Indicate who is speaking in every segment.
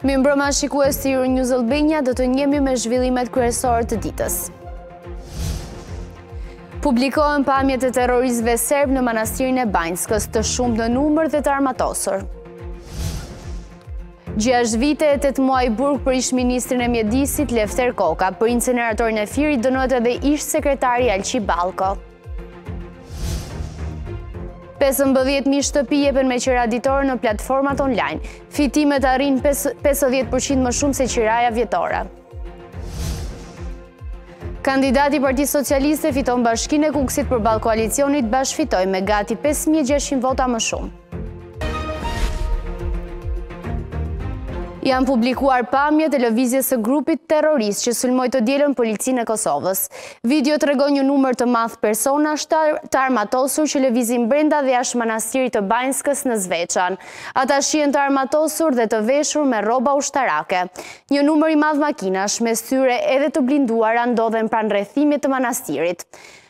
Speaker 1: Mirëmbrëma shikues të Euronews Albania do të njihemi me zhvillimet kryesore të ditës. Publikohen pamjet e terroristëve serbë në manastirin e Banjskës të shumtë në numër dhe të armatosur. Gjashtë vite e tetë muaj burg për ish ministrin e mjedisit Lefter Koka, për inceneratorin e Fierit dënohet edhe ish sekretari Alqi Bllako. 15 mijë shtëpi jepen me qira ditore në platformat online. Fitimet arrijnë 50% më shumë se qiraja vjetore. Kandidati i Partisë Socialiste fiton bashkinë e Kukësit përballë koalicionit Bashkë Fitojmë, me gati 5.600 vota më shumë. Janë publikuar pamjet e lëvizjes së grupit terrorist që sulmoi të dielën policinë e Kosovës. Video tregon një numër të madh personash të armatosur që lëvizin brenda dhe jashtë manastirit të Banjskës në Zveçan. Ata shihen të armatosur dhe të veshur me rroba ushtarake. Një numër i madh makinash mes tyre edhe të blinduara ndodhen pranë rrethimit të manastirit.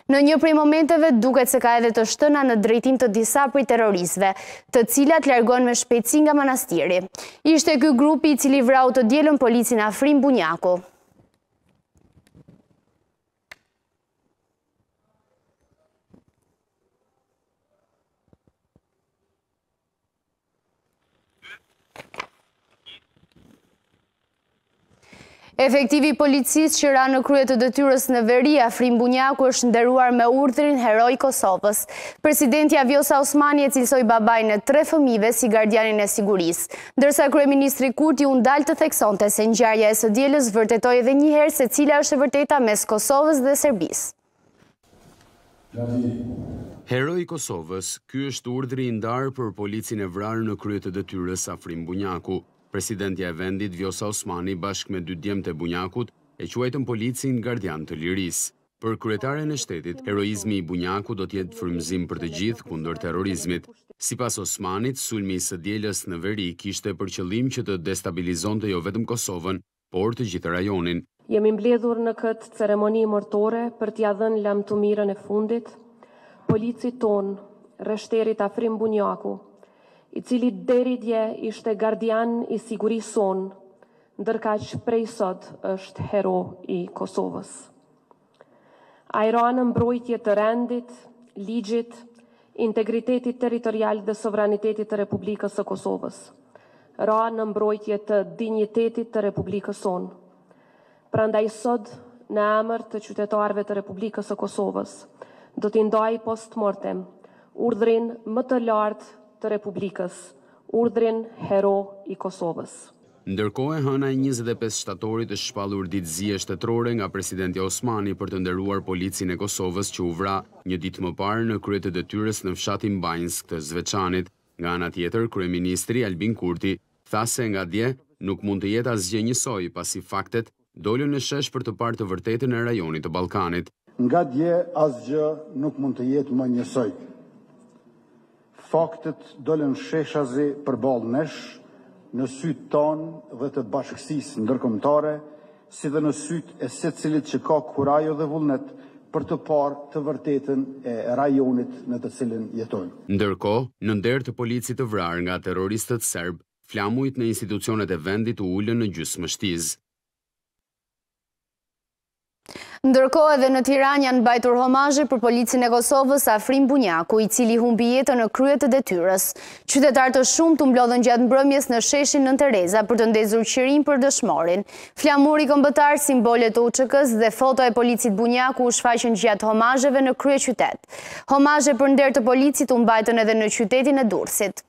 Speaker 1: Në një prej momenteve duket se ka edhe të shtëna në drejtim të disa prej terroristëve, të cilat largohen me shpejtësi nga manastiri. Ishte ky grupi i cili vrau të dielën policin Afrim Bunjaku. Efektivi i policisë që ra në krye të detyrës në veri, Afrim Bunjaku është nderuar me urdhrin Hero i Kosovës. Presidentja Vjosa Osmani e cilësoi babain e tre fëmijëve si gardianin e sigurisë. Ndërsa Kryeministri Kurti u ndal të theksonte se ngjarja e së dielës vërtetoi edhe njëherë se cila është e vërteta mes Kosovës dhe Serbisë.
Speaker 2: Hero i Kosovës, ky është urdhri i ndarë për policin e vrarë në krye të detyrës Afrim Bunjaku. Presidentja e vendit, Vjosa Osmani bashkë me dy djemtë e Bunjakut e quajtën policin gardian të lirisë. Për kryetaren e shtetit, heroizmi i Bunjakut do të jetë frymëzim për të gjithë kundër terrorizmit. Sipas Osmanit, sulmi i së dielës në veri kishte për qëllim që të destabilizonte jo vetëm Kosovën, por të gjithë rajonin.
Speaker 3: Jemi mbledhur në këtë ceremoni mortore për t'ia dhënë lamtumirën e fundit policit tonë, rreshterit Afrim Bunjaku, i cili deri dje ishte gardian i sigurisë sonë, ndërkaq prej sot është hero i Kosovës. Ai ra në mbrojtje të rendit, ligjit, integritetit territorial dhe sovranitetit të Republikës së Kosovës. Ra në mbrojtje të dinjitetit të Republikës sonë. Prandaj sot, në emër të qytetarëve të Republikës së Kosovës, do t'i ndaj post mortem urdhrin më të lartë të Republikës, urdhrin Hero i Kosovës.
Speaker 2: Ndërkohë e hëna e njëzet e pesë shtatorit është shpallur ditë zie shtetërore nga presidenti Osmani për të nderuar policin e Kosovës që u vra një ditë më parë në krye të detyrës në fshatin Banjskë të Zveçanit. Nga ana tjetër, kryeministri, Albin Kurti, tha se nga dje nuk mund të jetë asgjë njësoj, pasi faktet, Dolën në shesh për të parë të vërtetën e rajonit të Ballkanit.
Speaker 4: Nga dje asgjë nuk mund të jetë më njësoj. Faktet dolën sheshazi përballë nesh, në sytë tanë dhe të bashkësisë ndërkombëtare, si dhe në sytë e secilit që ka kurajo dhe vullnet për të parë të vërtetën e rajonit në të cilin jetojmë.
Speaker 2: Ndërkohë, në nder të policit të vrarë nga terroristët serbë, Flamujt në institucionet e vendit u ulën në gjysmështizë.
Speaker 1: Ndërkohë edhe në Tiranë janë mbajtur homazhe për policin e Kosovës Afrim Bunjaku, i cili humbi jetën në krye të detyrës. Qytetarë të shumtë u mblodhën gjatë mbrëmjes në sheshin Nënë Tereza për të ndezur qirinj për dëshmorin. Flamuri kombëtar, simbole të UÇK-s dhe foto e policit Bunjaku u shfaqën gjatë homazheve në kryeqytet. Homazhe për nder të policit u mbajtën edhe në qytetin e Durrësit.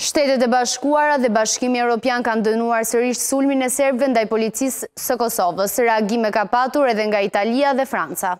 Speaker 1: Shtetet e bashkuara dhe bashkimi Europian kanë dënuar sërisht sulmin e serbëve ndaj policisë së Kosovës. Reagime ka patur edhe nga Italia dhe Franca.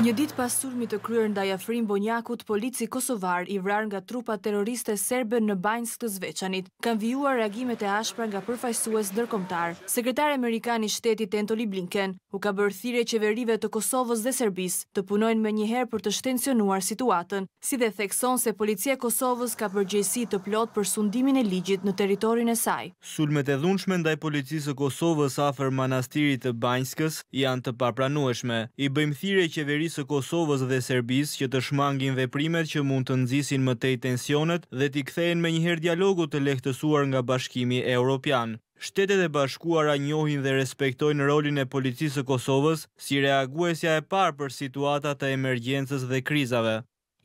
Speaker 5: Një ditë pas sulmit të kryer ndaj Afrim Bunjakut, polici kosovar i vrarë nga trupa terroriste serbe në Banjskë të Zveçanit, kanë vijuar reagimet e ashpra nga përfaqësues ndërkombëtarë. Sekretari amerikan i Shtetit Antony Blinken u ka bërë thirrje qeverive të Kosovës dhe Serbisë të punojnë menjëherë për të shtensionuar situatën, si dhe thekson se Policia e Kosovës ka përgjegjësi të plotë për sundimin e ligjit në territorin e saj.
Speaker 6: Sulmet e dhunshme ndaj Policisë së Kosovës afër Manastirit të Banjskës, janë të papranueshme. I bëjmë thirrje Qeverisë së Kosovës dhe Serbisë që të shmangin veprimet që mund të nxisin më tej tensionet dhe t'i kthehen menjëherë dialogut të lehtësuar nga Bashkimi Europian. Shtetet e Bashkuara njohin dhe respektojnë rolin e Policisë së Kosovës si reaguesja e parë për situata të emergjencës dhe krizave.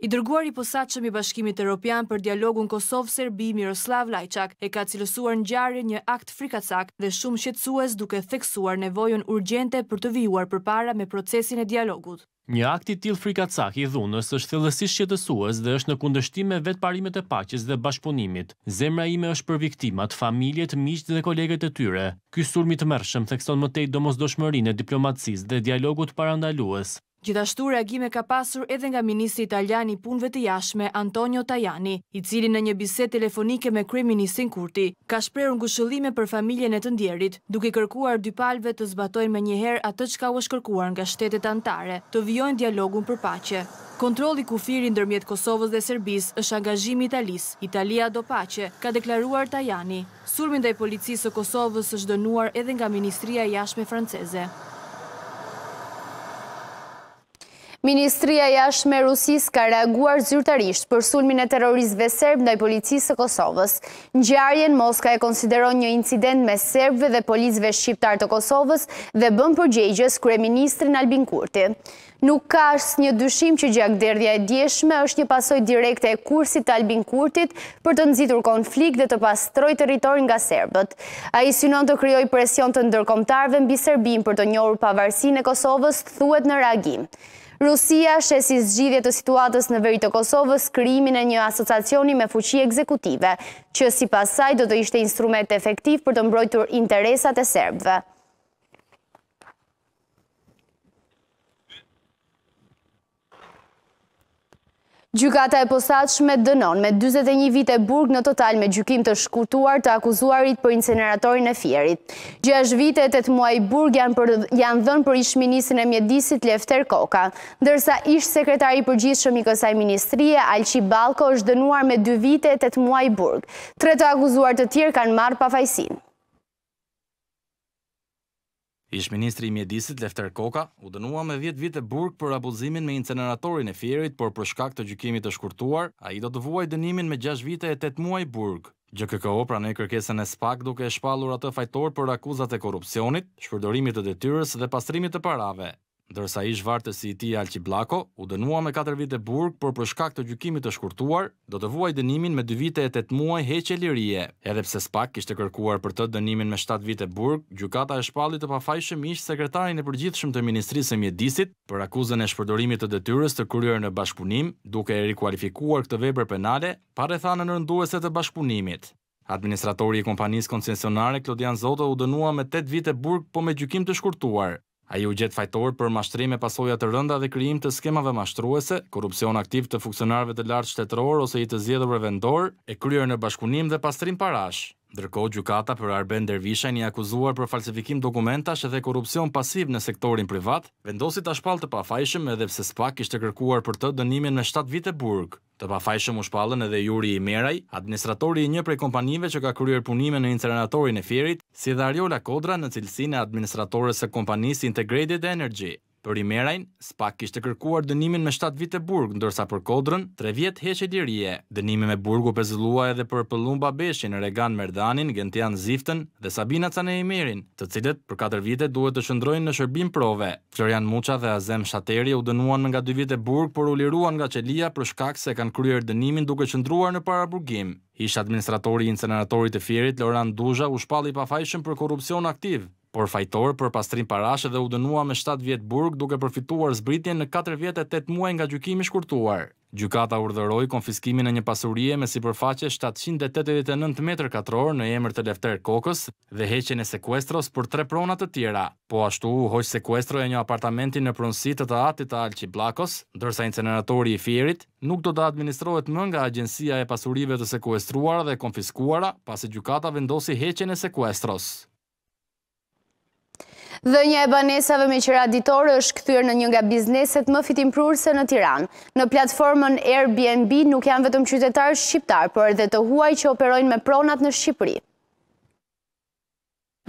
Speaker 5: I dërguari i posaçëm i Bashkimit Europian për dialogun Kosovë-Serbi, Miroslav Lajçak, e ka cilësuar ngjarjen një akt frikacak dhe shumë shqetësues duke theksuar nevojën urgjente për të vijuar përpara me procesin e dialogut.
Speaker 7: Një akt i tillë frikacak i dhunës është thellësisht shqetësues dhe është në kundërshtim me vetë parimet e paqes dhe bashkëpunimit. Zemra ime është për viktimat, familjet, miqtë dhe kolegët e tyre. Ky sulm i tmerrshëm thekson më tej domosdoshmërinë e diplomacisë dhe dialogut parandalues.
Speaker 5: Gjithashtu reagime ka pasur edhe nga ministri italian i Punëve të Jashtme, Antonio Tajani, i cili në një bisedë telefonike me kryeministrin Kurti, ka shprehur ngushëllime për familjen e të ndjerit, duke i kërkuar dy palëve të zbatojnë menjëherë atë çka u është kërkuar nga shtetet anëtare, të vijojnë dialogun për paqe. Kontrolli i kufirit ndërmjet Kosovës dhe Serbisë është angazhim i Italisë, Italia do paqe, ka deklaruar Tajani. Sulmi ndaj Policisë së Kosovës është dënuar edhe nga Ministria e Jashtme franceze.
Speaker 1: Ministria e Jashtme e Rusisë ka reaguar zyrtarisht për sulmin e terroristëve serbë ndaj Policisë së Kosovës. Ngjarjen Moska e konsideron një incident mes serbëve dhe policëve shqiptarë të Kosovës dhe bën përgjegjës kryeministrin Albin Kurti. Nuk ka asnjë dyshim që gjakderdhja e djeshme është një pasojë direkte e kursit të Albin Kurtit për të nxitur konflikt dhe të pastrojë territorin nga serbët. Ai synon të krijojë presion të ndërkombëtarëve mbi Serbinë për të njohur pavarësinë e Kosovës, thuhet në reagim. Rusia sheh si zgjidhje të situatës në veri të Kosovës krijimin e një asociacioni me fuqi ekzekutive, që sipas saj do të ishte instrument efektiv për të mbrojtur interesat e serbëve. Gjykata e posaçme dënon me 41 vite burg në total me gjykim të shkurtuar të akuzuarit për inceneratorin e Fierit. 6 vite e 8 muaj burg janë dhënë për ish-ministrin e mjedisit Lefter Koka, ndërsa ish sekretari i përgjithshëm i kësaj ministrie, Alqi Bllako është dënuar me 2 vite e 8 muaj burg. Tre të akuzuar të tjerë kanë marrë
Speaker 8: pafajësinë. Ish-ministri i Mjedisit, Lefter Koka, u dënua me dhjetë vite burg për abuzimin me inceneratorin e Fierit por për shkak të gjykimit të shkurtuar, ai do të vuajë dënimin me gjashtë vite e tetë muaj burg. GKKO pranoi kërkesën e SPAK duke e shpallur atë fajtor për akuzat e korrupsionit, shpërdorimit të detyrës dhe pastrimit të parave. ndërsa ish-vartësi i tij Alqi Bllako u dënua me katër vite burg por për shkak të gjykimit të shkurtuar do të vuajë dënimin me dy vite e tetë muaj heqje lirie. Edhe pse SPAK kishte kërkuar për të dënimin me shtatë vite burg, gjykata e shpalli të pafajshëm ish-sekretarin e përgjithshëm të Ministrisë së Mjedisit për akuzën e shpërdorimit të detyrës të kryer në bashkëpunim, duke e rikualifikuar këtë vepër penale pa rrethanën rënduese të bashkëpunimit. Administratori i kompanisë koncesionare, Klodian Zoto u dënua me tetë vite burg po me gjykim të shkurtuar. Ai u gjet fajtor për mashtrim me pasoja të rënda dhe krijim të skemave mashtruese, korrupsion aktiv të funksionarëve të lartë shtetërorë ose i të zgjedhurve vendorë, e kryer në bashkëpunim dhe pastrim parash. Ndërkohë gjykata për Arben Dervishajn i akuzuar për falsifikim dokumentash dhe korrupsion pasiv në sektorin privat, vendosi ta shpallë të pafajshëm edhe pse spak kishte kërkuar për të dënimin me shtatë vite burg. Të pafajshëm u shpallën edhe Juri Imeraj, administratori i një prej kompanive që ka kryer punime në inceneratorin e Fierit, si dhe Arjola Kodra në cilësinë e administratores së kompanisë Integrated Energy. Për Imerajn, spak kishte kërkuar dënimin me shtatë vite burg, ndërsa për Kodrën, tre vjet heqje lirie. Dënimi me burg u pezullua edhe për Pëllumb Abeshin, Regan Merdanin, Gentian Ziftën dhe Sabina Cenameri, të cilët, për katër vite duhet të qëndrojnë në shërbim prove. Florian Muça dhe Azem Shateri u dënuan nga dy vite burg, por u liruan nga qelia për shkak se kanë kryer dënimin duke qëndruar në paraburgim. Ish administratori i inceneratorit të Fierit, Loran Dusha u shpall i pafajshëm për korrupsion aktiv, por fajtor për pastrim parash dhe u dënua me shtatë vjet burg duke përfituar zbritjen në katër vjet e tetë muaj nga gjykimi shkurtuar. Gjykata urdhëroi konfiskimin e një pasurie me sipërfaqe shtatëqind e tetëdhjetë e nëntë metër katrorë në emër të Lefter Kokës dhe heqjen e sekuestros për tre prona të tjera. Po ashtu u hoq sekuestro e një apartamenti në pronësi të të atit të Alqi Bllakos, ndërsa inceneratori i Fierit nuk do të administrohet më nga Agjencia e Pasurive të Sekuestruara dhe Konfiskuara, pasi gjykata vendosi heqjen e sekuestros.
Speaker 1: Dhënia e banesave me qira ditore është kthyer në një nga bizneset më fitimprurëse në Tiranë. Në platformën Airbnb nuk janë vetëm qytetarë shqiptarë, por edhe të huaj që operojnë me pronat në Shqipëri.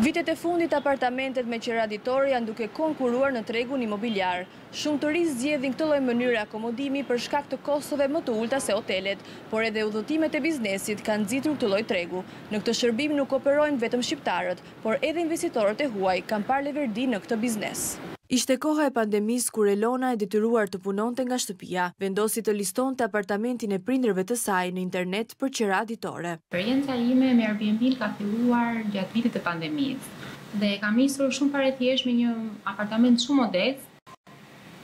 Speaker 5: Vitet e fundit apartamentet me qira ditore janë duke konkurruar në tregun imobiliar. Shumë turistë zgjedhin këtë lloj mënyre akomodimi për shkak të kostove më të ulëta se hotelet, por edhe udhëtimet e biznesit kanë nxitur këtë lloj tregu. Në këtë shërbim nuk operojnë vetëm shqiptarët, por edhe investitorët e huaj kanë parë leverdi në këtë biznes. Ishte koha e pandemisë kur Elona e detyruar të punonte nga shtëpia, vendosi të listonte apartamentin e prindërve të saj në internet për qira ditore.
Speaker 9: Eksperienca ime me Airbnb ka filluar gjatë vitit të pandemisë. dhe e kam nisur shumë fare thjesht me një apartament shumë modest,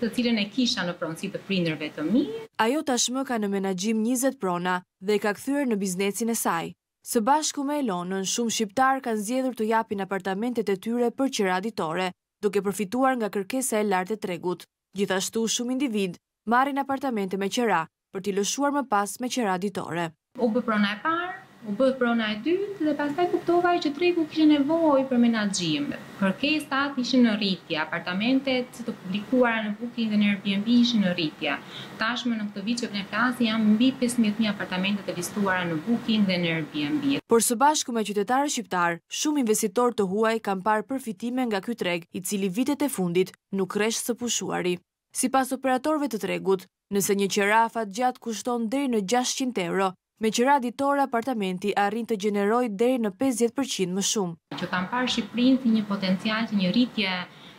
Speaker 9: të cilën e kisha në pronësi të prindërve të mi.
Speaker 5: Ajo tashmë ka në menaxhim njëzet prona dhe e ka kthyer në biznesin e saj. Së bashku me Elonën, shumë shqiptarë kanë zgjedhur të japin apartamentet e tyre për qira ditore, duke përfituar nga kërkesa e lartë e tregut. Gjithashtu shumë individë marrin apartamente me qera për t'i lëshuar më pas me qera ditore.
Speaker 9: U bë prona e parë, u bë prona e dytë dhe pastaj kuptova që tregu kishte nevojë për menaxhim. Kërkesat ishin në rritje, apartamentet e publikuara në Booking dhe në Airbnb ishin në rritje. Tashmë në këtë vit që po ne flasim janë mbi pesëmbëdhjetë mijë apartamente të listuara në Booking dhe në Airbnb.
Speaker 5: Por së bashku me qytetarët shqiptarë, shumë investitorë të huaj kanë parë përfitime nga ky treg, i cili vitet e fundit nuk rresht së pushuari. Sipas operatorëve të tregut, nëse një qera afatgjatë kushton deri në gjashtëqind euro, me qera ditore apartamenti arrin të gjenerojë deri në pesëdhjetë për qind më shumë.
Speaker 9: që kanë parë Shqipërinë si një potencial që një rritje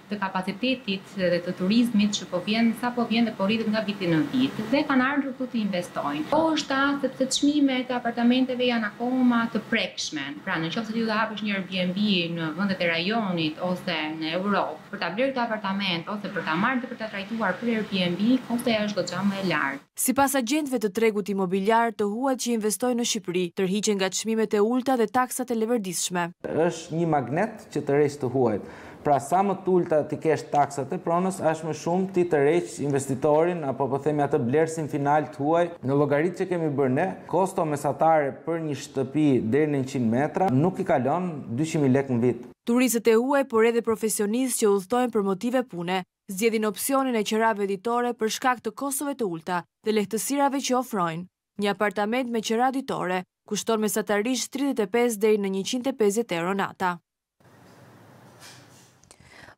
Speaker 9: të kapacitetit dhe të turizmit që po vjen, sa po vjen dhe po rritet nga viti në vit dhe kanë ardhur këtu të investojnë. Po është ta sepse çmimet e apartamenteve janë akoma të prekshme. Pra, në qoftë se ti do të hapësh një Airbnb në vendet e rajonit ose në Europë, Për ta blerë këtë apartament ose për ta marrë dhe për ta trajtuar për Airbnb, kostoja është goxha më e lartë.
Speaker 5: Sipas agjentëve të tregut imobiliar, të huajt që investojnë në Shqipëri, tërhiqen nga çmimet e ulëta dhe taksat e leverdisshme.
Speaker 10: Është një magnet që tërheq të huajt. Pra, sa më të ulëta t'i kesh taksat e pronës, aq më shumë ti tërheq investitorin apo po themi atë blerësin final të huaj. Në llogaritë që kemi bërë ne, kosto mesatare për një shtëpi deri në njëqind metra nuk i kalon dyqind mijë lekë në vit.
Speaker 5: Turistët e huaj por edhe profesionistë që udhëtojnë për motive pune, zgjedhin opsionin e qerave ditore për shkak të kostove të ulëta dhe lehtësirave që ofrojnë. Një apartament me qera ditore kushton mesatarisht tridhjetë e pesë deri në njëqind e pesëdhjetë euro nata.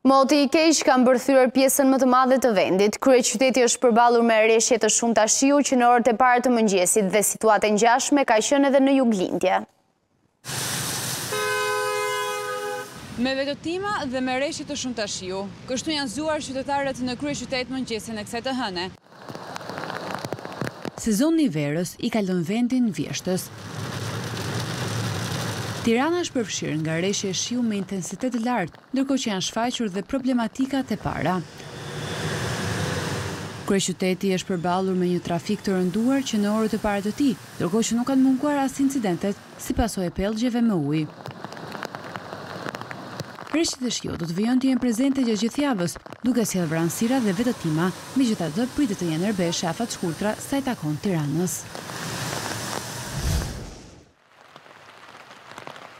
Speaker 1: Moti i keq ka mbërthyer pjesën më të madhe të vendit. Kryeqyteti është përballur me reshje të shumta shiu që në orët e para të mëngjesit dhe situatë e ngjashme ka qenë edhe në juglindje.
Speaker 11: Me vetëtima dhe me reshje të shumta shiu. Kështu janë zgjuar qytetarët në kryeqytet mëngjesin e kësaj të hëne.
Speaker 12: Sezoni i verës i ka lënë vendin vjeshtës. Tirana është përfshirë nga reshje shiu me intensitet të lartë, ndërkohë që janë shfaqur dhe problematikat e para. Kryeqyteti është përballur me një trafik të rënduar që në orët e para të tij, ndërkohë që nuk kanë munguar as incidentet si pasojë e pellgjeve me ujë. Reshjet e shiut do të vijojnë të jenë prezente gjatë gjithë javës, duke sjellë vranësira dhe vetëtima, megjithatë pritet të jenë rrebeshe afatshkurtra sa i takon Tiranës.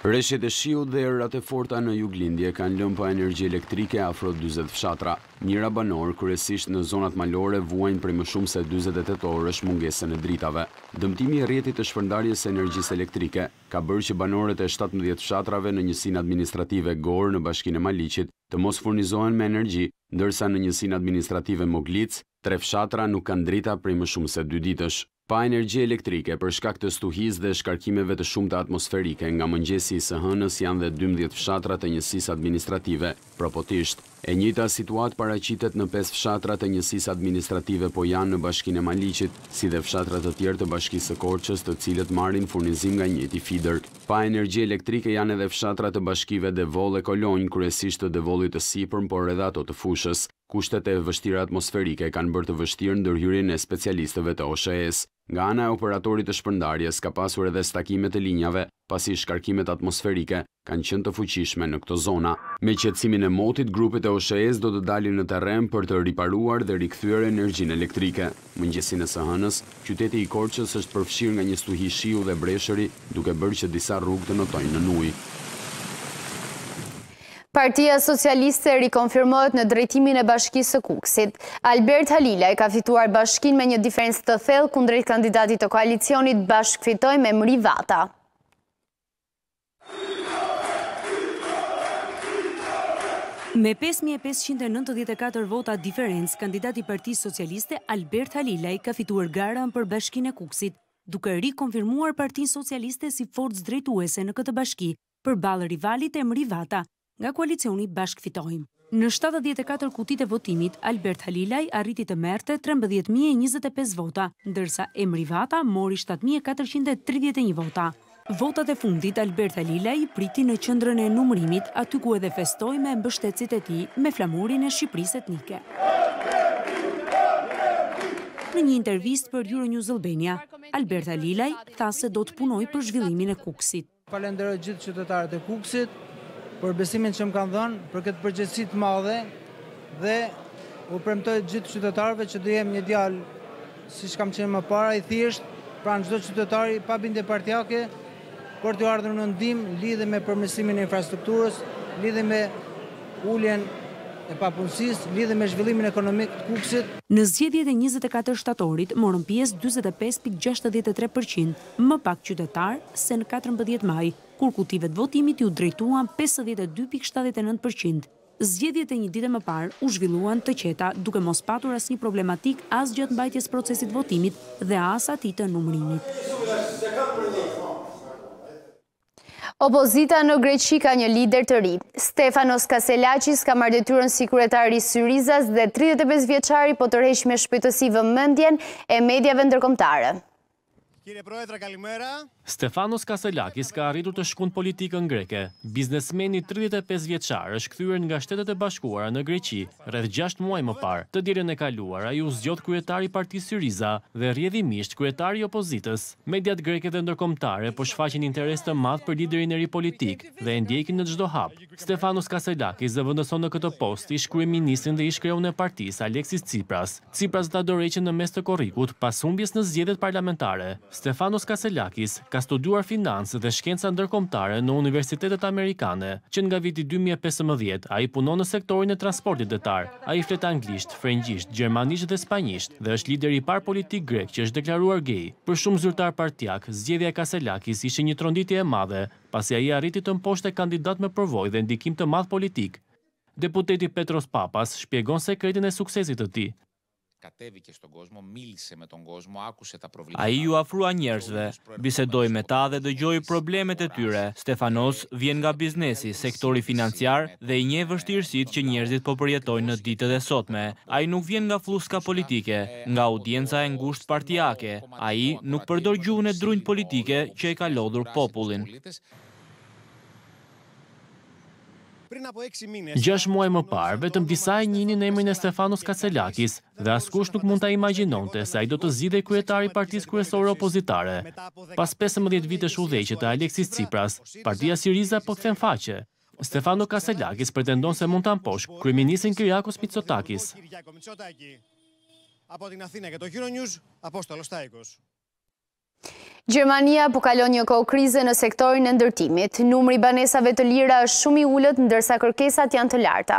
Speaker 2: Reshjet e shiut dhe erërat e forta në juglindje kanë lënë pa energji elektrike afro dyzet fshatra. Mijëra banorë, kryesisht në zonat malore, vuajnë prej më shumë se dyzet e tetë orësh mungesën e dritave. Dëmtimi i rrjetit të shpërndarjes së energjisë elektrike, ka bërë që banorët e shtatëmbëdhjetë fshatrave në njësinë administrative Gorë në bashkinë e Maliqit të mos furnizohen me energji, ndërsa në njësinë administrative Moglicë, Tre fshatra nuk kanë drita prej më shumë se dy ditësh. Pa energji elektrike për shkak të stuhisë dhe shkarkimeve të shumta atmosferike nga mëngjesi i së hënës janë dhe dymbëdhjetë fshatra të njësisë administrative Proptisht. E njëjta situatë paraqitet në pesë fshatra të njësisë administrative Pojan në bashkinë e Maliqit, si dhe fshatra të tjerë të bashkisë së Korçës të cilët marrin furnizim nga njëjti fidër. Pa energji elektrike janë edhe fshatra të bashkive Devoll e Kolonjë, kryesisht të Devollit të Sipërm por edhe ato të Fushës. Kushtet e vështira atmosferike kanë bërë të vështirë ndërhyrjen e specialistëve të OSHEE-së. Nga ana e operatorit të shpërndarjes ka pasur edhe stakime të linjave, pasi shkarkimet atmosferike kanë qenë të fuqishme në këto zona. Me qetësimin e motit, grupet e OSHEE-së do të dalin në terren për të riparuar dhe rikthyer energjinë elektrike. Mëngjesin e së hënës, qyteti i Korçës është përfshirë nga një stuhi shiu dhe breshëri, duke bërë që disa rrugë të notojnë nën ujë.
Speaker 1: Partia Socialiste rikonfirmohet në drejtimin e bashkisë së Kukësit. Albert Halilaj ka fituar bashkinë me një diferencë të thellë kundrejt kandidatit të koalicionit Bashkë Fitojmë, Emri Vata.
Speaker 13: Me 5.594 vota diferencë, kandidati i Partisë Socialiste Albert Halilaj ka fituar garën për bashkinë e Kukësit, duke rikonfirmuar Partinë Socialiste si forcë drejtuese në këtë bashki, Përballë rivalit Emri Vata nga koalicioni Bashkë Fitojmë. Në shtatëdhjetë e katër kutitë e votimit, Albert Halilaj arriti të merrte trembëdhjetë mijë e njëzet e pesë vota, ndërsa Emri Vata mori shtatë mijë e katërqind e tridhjetë e një vota. Votat e fundit Albert Halilaj i priti në qendrën e numërimit, aty ku edhe festoi me mbështetësit e tij, me flamurin e Shqipërisë etnike. Në një intervistë për Euronews Albania, Albert Halilaj tha se do të punojë për zhvillimin e Kukësit.
Speaker 14: Falenderoj gjithë qytetarët e Kukësit për besimin që më kanë dhënë, për këtë përgjegjësi të madhe dhe u premtoj të gjithë qytetarëve që do jem një djalë siç kam qenë më para, i thjeshtë, pranë çdo qytetari, pa bindje partiake, për t'u ardhur në ndihmë lidhje me përmirësimin e infrastrukturës, lidhje me uljen e papunësisë, lidhje me zhvillimin ekonomik të Kukësit.
Speaker 13: Në zgjedhjet e njëzet e katër shtatorit morën pjesë dyzet e pesë pikë gjashtëdhjetë e tre për qind më pak qytetarë se në katërmbëdhjetë maj, kur kutive të votimit iu drejtuan pesëdhjetë e dy pikë shtatëdhjetë e nëntë për qind. Zgjedhjet e një dite më parë u zhvilluan të qeta, duke mos patur asnjë problematikë as gjatë mbajtjes procesit votimit dhe as atij të numërimit.
Speaker 1: Opozita në Greqi ka një lider të ri. Stefanos Kaselakis ka marrë detyrën si kryetar i Syrizas dhe 35 vjeçari po tërheq me shpejtësi vëmendjen e
Speaker 15: mediave ndërkombëtare.
Speaker 7: Stefanos Kaselakis ka arritur të shkundë politikën greke. Biznesmeni tridhjetë e pesë vjeçar është kthyer nga Shtetet e Bashkuara në Greqi rreth gjashtë muaj më parë. Të dielën e kaluar, ai u zgjodh kryetar i partisë Syriza dhe rrjedhimisht kryetar i opozitës. Mediat greke dhe ndërkombëtare po shfaqin interes të madh për liderin e ri politik dhe e ndjekin në çdo hap. Stefanos Kaselakis zëvendëson në këtë post ish-kryeministrin dhe ish-kreun e partisë, Aleksis Tsipras. Tsipras dha dorëheqjen në mes të korrikut pas humbjes në zgjedhjet parlamentare. Stefanos Kaselakis ka studiuar financë dhe shkenca ndërkombëtare në universitetet amerikane. Që nga viti dy mijë e pesëmbëdhjetë ai punon në sektorin e transportit detar. Ai flet anglisht, frëngjisht, gjermanisht dhe spanjisht dhe është lideri i parë politik grek që është deklaruar gay. Për shumë zyrtarë partiakë, zgjedhja e Kaselakis ishte një tronditje e madhe, pasi ai arriti të mposhte kandidatë me përvojë dhe ndikim të madh politik. Deputeti Petros Papas shpjegon sekretin e suksesit të
Speaker 6: tij. Ai iu afrua njerëzve, bisedoi me ta dhe dëgjoi problemet e tyre. Stefanos vjen nga biznesi, sektori financiar dhe i njeh vështirësitë që njerëzit po përjetojnë në ditët e sotme. Ai nuk vjen nga flluska politike, nga audienca e ngushtë partiake. Ai nuk përdor gjuhën e drunjtë politike që e ka lodhur popullin.
Speaker 7: Gjashtë muaj më parë, vetëm disa e njihnin emrin e Stefanos Kaselakis dhe askush nuk mund ta imagjinonte se ai do të zgjidhej kryetar i partisë kryesore opozitare. Pas pesëmbëdhjetë vitesh udhëheqje të Aleksis Tsipras, partia Siriza po kthen faqe. Stefano Kaselakis pretendon se mund ta mposhtë kryeministrin Kyriakos Mitsotakis.
Speaker 1: Gjermania po kalon një kohë krize në sektorin e ndërtimit. Numri i banesave të lira është shumë i ulët, ndërsa kërkesat janë të larta.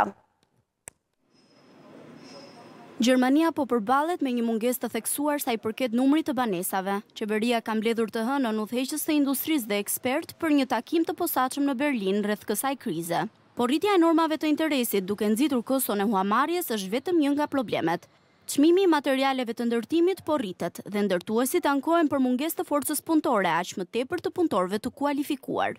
Speaker 16: Gjermania po përballet me një mungesë të theksuar sa i përket numrit të banesave. Qeveria ka mbledhur të hënën udhëheqës të industrisë dhe ekspertë për një takim të posaçëm në Berlin rreth kësaj krize. Por rritja e normave të interesit, duke nxitur koston e huamarrjes, është vetëm një nga problemet. Çmimi i materialeve të ndërtimit po rritet dhe ndërtuesit ankohen për mungesë të forcës punëtore, aq më tepër të punëtorëve të kualifikuar.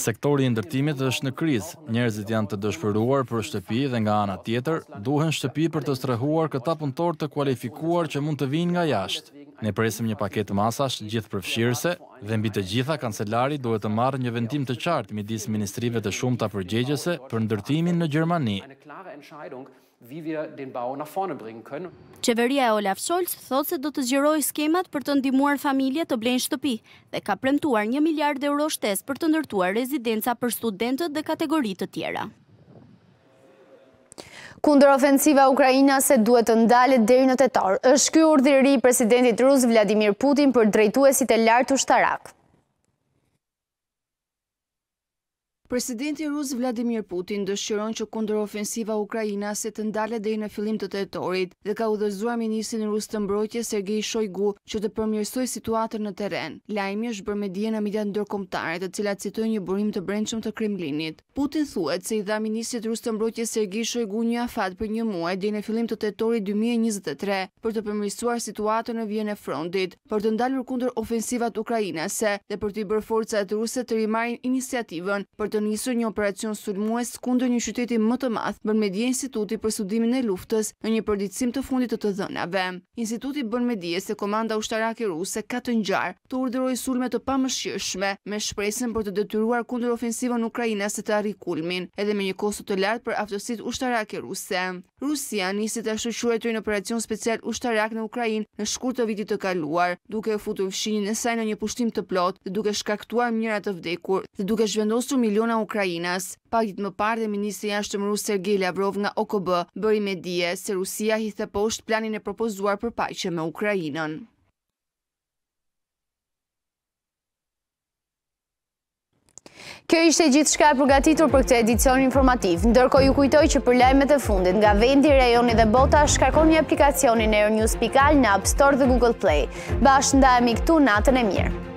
Speaker 8: Sektori i ndërtimit është në krizë, njerëzit janë të dëshpëruar për shtëpi dhe nga ana tjetër, duhen shtëpi për të strehuar këta punëtorë të kualifikuar që mund të vijnë nga jashtë. Ne presim një paketë masash gjithëpërfshirëse, Dhe mbi të gjitha, kancelari duhet të marrë një vendim të qartë midis ministrive të shumta përgjegjëse për ndërtimin në Gjermani.
Speaker 16: Qeveria e Olaf Scholz thotë se do të zgjerojë skemat për të ndihmuar familjet të blejnë shtëpi dhe ka premtuar një miliard euro shtesë për të ndërtuar rezidenca për studentët dhe kategori të tjera.
Speaker 1: Kundërofensiva ukrainase duhet të ndalet deri në tetor. Është ky urdhri i presidentit rus Vladimir Putin për drejtuesit e lartë ushtarakë.
Speaker 17: Presidenti rus Vladimir Putin dëshiron që kundërofensiva ukrainase të ndalet deri në fillim të tetorit dhe ka udhëzuar ministrin rus të Mbrojtjes Sergei Shoigu që të përmirësojë situatën në terren. Lajmi është bërë me dije në mediat ndërkombëtare, të cilat citojnë një burim të brendshëm të Kremlinit. Putin thuhet se i dha ministrit rus të Mbrojtjes Sergei Shoigu një afat për një muaj deri në fillim të tetorit dy mijë e njëzet e tre për të përmirësuar situatën në vijën e frontit, për të ndalur kundërofensivat ukrainase dhe për t'i bërë forcat ruse të rimarrin iniciativën për të nisur një operacion sulmues kundër një qyteti më të madh, bën me dije Instituti për Studimin e Luftës në një përditësim të fundit të të dhënave. Instituti bën me dije se komanda ushtarake ruse ka të ngjarë, të urdhërojë sulme të pamëshirshme, me shpresën për të detyruar kundërofensivën ukrainase të arrijë kulmin, edhe me një kosto të lartë për aftësitë ushtarake ruse. Rusia nisi të ashtuquajturin operacion special ushtarak në Ukrainë në shkurt të vitit të kaluar, duke futur fqinjin e saj në një pushtim të plotë dhe duke shkaktuar mijëra të vdekur dhe duke zhvendosur miliona ukrainas. Pak ditë më parë dhe ministri i Jashtëm rus Sergei Lavrov nga OKB bëri me dije se Rusia hidhte poshtë planin e propozuar për paqe me Ukrainën.
Speaker 1: Kjo ishte gjithçka e përgatitur për këtë edicion informativ. Ndërkohë ju kujtoj që për lajmet e fundit nga vendi, rajoni dhe bota, shkarkoni aplikacionin Euronews.al në App Store dhe Google Play. Bashkë ndahemi këtu natën e mirë.